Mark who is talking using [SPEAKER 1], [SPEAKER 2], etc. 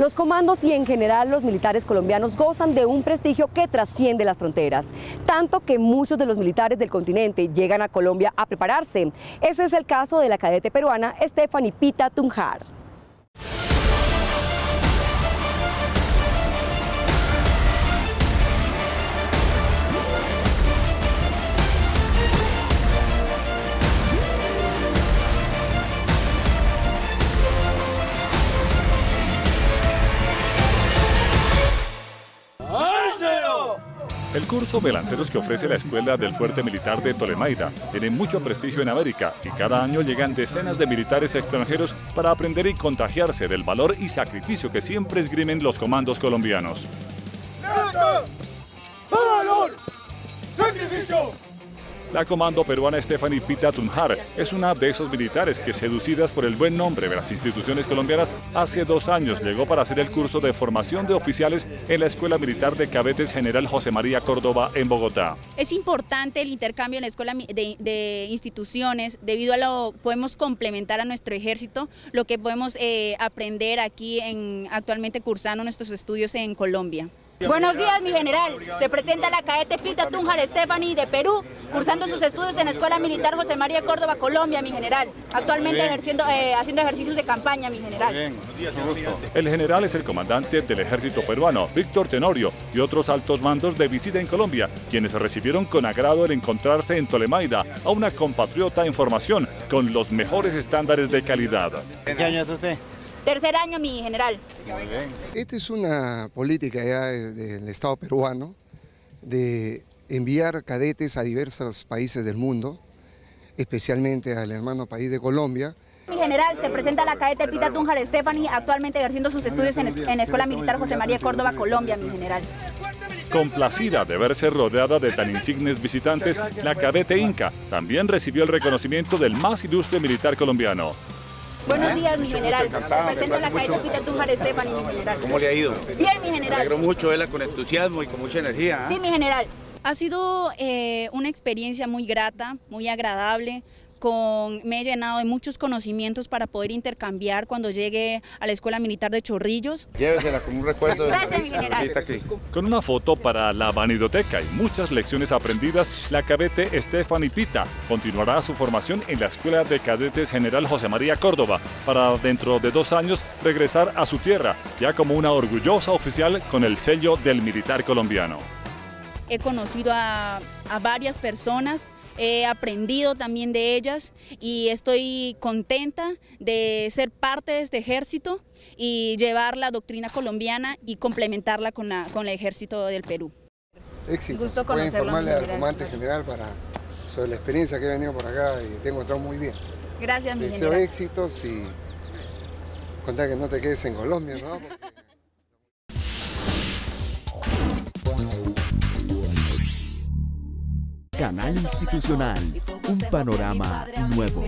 [SPEAKER 1] Los comandos y en general los militares colombianos gozan de un prestigio que trasciende las fronteras, tanto que muchos de los militares del continente llegan a Colombia a prepararse. Ese es el caso de la cadete peruana Stephanie Pita Tunjar.
[SPEAKER 2] El curso de lanceros que ofrece la Escuela del Fuerte Militar de Tolemaida tiene mucho prestigio en América y cada año llegan decenas de militares extranjeros para aprender y contagiarse del valor y sacrificio que siempre esgrimen los comandos colombianos.
[SPEAKER 3] ¡Valor! ¡Sacrificio!
[SPEAKER 2] La comando peruana Stephanie Pita Tunjar es una de esos militares que, seducidas por el buen nombre de las instituciones colombianas, hace dos años llegó para hacer el curso de formación de oficiales en la Escuela Militar de Cadetes General José María Córdoba en Bogotá.
[SPEAKER 4] Es importante el intercambio en la escuela de, instituciones, debido a lo podemos complementar a nuestro ejército, lo que podemos eh, aprender aquí en, actualmente cursando nuestros estudios en Colombia.
[SPEAKER 5] Buenos días, mi general. Se presenta la cadete Pita Tunjar Stephanie de Perú, cursando sus estudios en la Escuela Militar José María Córdoba, Colombia, mi general. Actualmente ejerciendo, eh, haciendo ejercicios de campaña, mi general.
[SPEAKER 2] El general es el comandante del ejército peruano, Víctor Tenorio, y otros altos mandos de visita en Colombia, quienes recibieron con agrado el encontrarse en Tolemaida a una compatriota en formación con los mejores estándares de calidad.
[SPEAKER 6] ¿Qué año es usted?
[SPEAKER 5] Tercer año, mi general.
[SPEAKER 7] Esta es una política ya del Estado peruano de enviar cadetes a diversos países del mundo, especialmente al hermano país de Colombia.
[SPEAKER 5] Mi general, se presenta la cadete Pita Tunjar Stephanie, actualmente ejerciendo sus estudios en, en la Escuela Militar José María Córdoba, Colombia, mi general.
[SPEAKER 2] Complacida de verse rodeada de tan insignes visitantes, la cadete Inca también recibió el reconocimiento del más ilustre militar colombiano.
[SPEAKER 5] Buenos días, mi general. Se presenta la cadete Pita Tunjar Stephanie, mi general.
[SPEAKER 6] ¿Cómo le ha ido?
[SPEAKER 5] Bien, mi
[SPEAKER 6] Me
[SPEAKER 5] general.
[SPEAKER 6] alegro mucho verla con entusiasmo y con mucha energía. ¿ah?
[SPEAKER 5] Sí, mi general.
[SPEAKER 4] Ha sido eh, una experiencia muy grata, muy agradable. Con, me he llenado de muchos conocimientos para poder intercambiar cuando llegue a la Escuela Militar de Chorrillos.
[SPEAKER 6] Llévesela como un recuerdo de
[SPEAKER 5] Gracias,
[SPEAKER 6] aquí.
[SPEAKER 2] Con una foto para la vanidoteca y muchas lecciones aprendidas, la cadete Stephanie Pita continuará su formación en la Escuela de Cadetes General José María Córdoba para dentro de dos años regresar a su tierra, ya como una orgullosa oficial con el sello del militar colombiano.
[SPEAKER 4] He conocido a, a varias personas, he aprendido también de ellas y estoy contenta de ser parte de este ejército y llevar la doctrina colombiana y complementarla con, la, con el ejército del Perú.
[SPEAKER 7] Éxito.
[SPEAKER 5] Gusto
[SPEAKER 7] Voy a informarle al comandante general para, sobre la experiencia que he venido por acá y te he encontrado muy bien.
[SPEAKER 5] Gracias, mi
[SPEAKER 7] deseo
[SPEAKER 5] general.
[SPEAKER 7] éxitos y contar que no te quedes en Colombia, ¿no?
[SPEAKER 8] Canal Institucional, un panorama nuevo.